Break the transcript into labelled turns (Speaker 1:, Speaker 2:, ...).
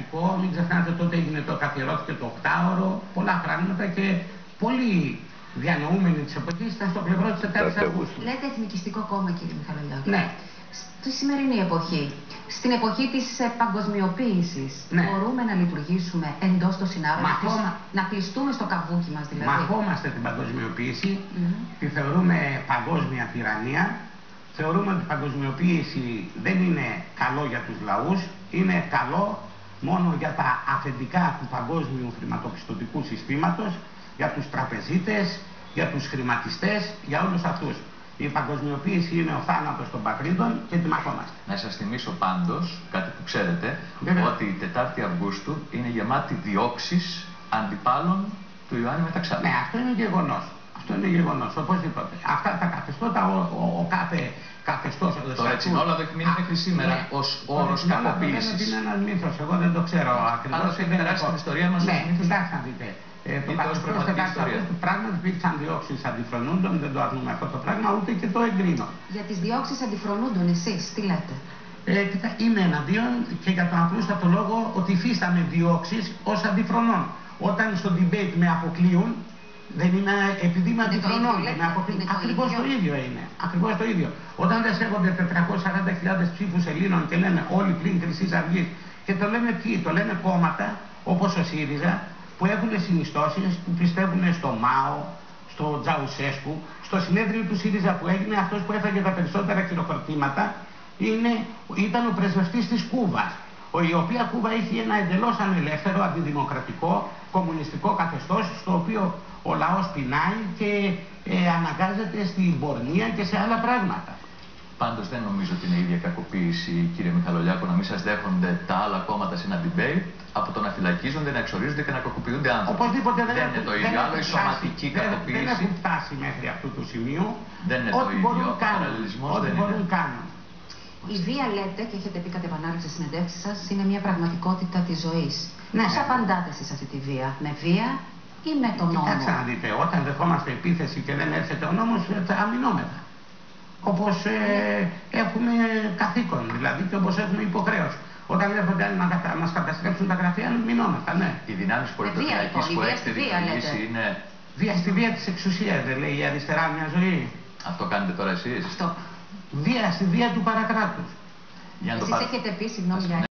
Speaker 1: εντατικό. Μην ξεχνάτε τότε έγινε το καθιερώθηκε το οκτάωρο, πολλά πράγματα και πολύ διανοούμενοι της εποχής ήταν στο πλευρό της Τετάρτης Αυγούστου.
Speaker 2: Λέτε εθνικιστικό κόμμα, κύριε Μιχαλολιάκη.
Speaker 1: Ναι.
Speaker 2: Στη σημερινή εποχή, στην εποχή της ε, παγκοσμιοποίησης,
Speaker 1: Ναι.
Speaker 2: μπορούμε να λειτουργήσουμε εντός των συνάρων,
Speaker 1: Μα
Speaker 2: να κλεισ-
Speaker 1: ακόμα-
Speaker 2: να κλειστούμε στο καβούκι μας δηλαδή;
Speaker 1: Μαχόμαστε την παγκοσμιοποίηση,
Speaker 2: Μμμ.
Speaker 1: τη θεωρούμε παγκόσμια τυραννία. Θεωρούμε ότι η παγκοσμιοποίηση δεν είναι καλό για τους λαούς, είναι καλό μόνο για τα αφεντικά του παγκόσμιου χρηματοπιστωτικού συστήματος, για τους τραπεζίτες, για τους χρηματιστές, για όλους αυτούς. Η παγκοσμιοποίηση είναι ο θάνατος των πατρίδων και τη μαχόμαστε.
Speaker 3: Να σας θυμίσω πάντως, κάτι που ξέρετε,
Speaker 1: Βέβαια.
Speaker 3: ότι η 4η Αυγούστου είναι γεμάτη διώξεις αντιπάλων του Ιωάννη Μεταξά.
Speaker 1: Ναι, αυτό είναι γεγονός. Αυτό είναι γεγονός, οπωσδήποτε. Αυτά τα καθεστώτα, ο, ο, ο κάθε καθεστώς.
Speaker 3: Το ρετσινόλαδο έχει μείνει μέχρι σήμερα ως όρος κακοποίησης.
Speaker 1: Είναι ένα μύθο, εγώ δεν το ξέρω ακριβώς.
Speaker 3: Πάντως έχει περάσει στην ιστορία μας ως
Speaker 1: Ναι,
Speaker 3: μύθος.
Speaker 1: κοιτάξτε να δείτε. Ε, το
Speaker 3: Είτε ως
Speaker 1: καθεστώ
Speaker 3: πραγματική
Speaker 1: τετάρτη
Speaker 3: ιστορία.
Speaker 1: Αυγούστου πράγματι υπήρξαν διώξει αντιφρονούντων, δεν το αρνούμε αυτό το πράγμα, ούτε και το εγκρίνω.
Speaker 2: Για τις διώξεις αντιφρονούντων εσείς, τι λέτε;
Speaker 1: Ε, κοίτα, είμαι εναντίον και για τον απλούστατο λόγο ότι υφίσταμε διώξεις ως αντιφρονών. Όταν στο debate με αποκλείουν, δεν είναι επειδή είμαι
Speaker 2: Είναι το
Speaker 1: αντιφρονών.
Speaker 2: ίδιο,
Speaker 1: και
Speaker 2: λέτε,
Speaker 1: με αποκλείουν.
Speaker 2: είναι το
Speaker 1: Ακριβώς
Speaker 2: ίδιο.
Speaker 1: το ίδιο είναι. Ακριβώς το ίδιο. Όταν δεν σέβονται 440.000 ψήφους Ελλήνων και λένε όλοι πλην Χρυσής Αυγής και το λένε ποιοι, το λένε κόμματα όπως ο ΣΥΡΙΖΑ που έχουν συνιστώσεις, που πιστεύουν στο ΜΑΟ, στο Τζαουσέσκου, στο συνέδριο του ΣΥΡΙΖΑ που έγινε, αυτός που έφαγε τα περισσότερα χειροκροτήματα είναι, ήταν ο πρεσβευτής της Κούβας, ο- η οποία Κούβα έχει ένα εντελώς ανελεύθερο, αντιδημοκρατικό, κομμουνιστικό καθεστώς, στο οποίο ο λαός πεινάει και ε, αναγκάζεται στην πορνεία και σε άλλα πράγματα.
Speaker 3: Πάντως δεν νομίζω ότι είναι η ίδια κακοποίηση, κύριε Μιχαλολιάκο, να μην σας δέχονται τα άλλα κόμματα σε ένα debate από το να φυλακίζονται, να εξορίζονται και να κακοποιούνται άνθρωποι.
Speaker 1: Οπωσδήποτε δεν,
Speaker 3: δεν
Speaker 1: έχουν-
Speaker 3: είναι το
Speaker 1: δεν
Speaker 3: ίδιο.
Speaker 1: έχουν
Speaker 3: Άλλο η
Speaker 1: φτάσει-
Speaker 3: σωματική
Speaker 1: δεν- Δεν
Speaker 3: κακοποίηση.
Speaker 1: έχουν φτάσει μέχρι αυτού του σημείου.
Speaker 3: Δεν είναι το
Speaker 1: Ό,τι
Speaker 3: ίδιο.
Speaker 1: μπορούν
Speaker 3: Ο
Speaker 1: κάνουν.
Speaker 3: παραλληλισμός
Speaker 1: Ό,τι
Speaker 3: δεν
Speaker 1: μπορούν
Speaker 3: είναι.
Speaker 1: κάνουν.
Speaker 2: Η βία, λέτε, και έχετε πει κατ' επανάληψη στις συνεντεύξεις σας, είναι μια πραγματικότητα της ζωής.
Speaker 1: Ναι.
Speaker 2: Πώς απαντάτε εσείς σε αυτή τη βία, με βία ή με τον νόμο;
Speaker 1: Κοιτάξτε να δείτε, όταν δεχόμαστε επίθεση και δεν έρχεται ο νόμος, ε, θα αμυνόμεθα. Όπως ε, έχουμε καθήκον, δηλαδή και όπως έχουμε υποχρέωση. Όταν έρχονται άλλοι να κατα- μας καταστρέψουν τα γραφεία, αμυνόμεθα, ναι.
Speaker 3: Οι δυνάμει πολιτοφυλακή
Speaker 2: λοιπόν, η
Speaker 3: που
Speaker 2: βία
Speaker 3: έχετε
Speaker 2: στη βία,
Speaker 3: δημιουργήσει
Speaker 2: λέτε.
Speaker 3: είναι.
Speaker 1: Βία στη βία της εξουσίας, δεν λέει η αριστερά μια ζωή.
Speaker 3: Αυτό κάνετε τώρα εσείς;
Speaker 2: Αυτό.
Speaker 1: Βία στη βία του παρακράτους.
Speaker 3: Για να το
Speaker 2: Εσείς
Speaker 3: πάρετε.
Speaker 2: έχετε πει, συγγνώμη για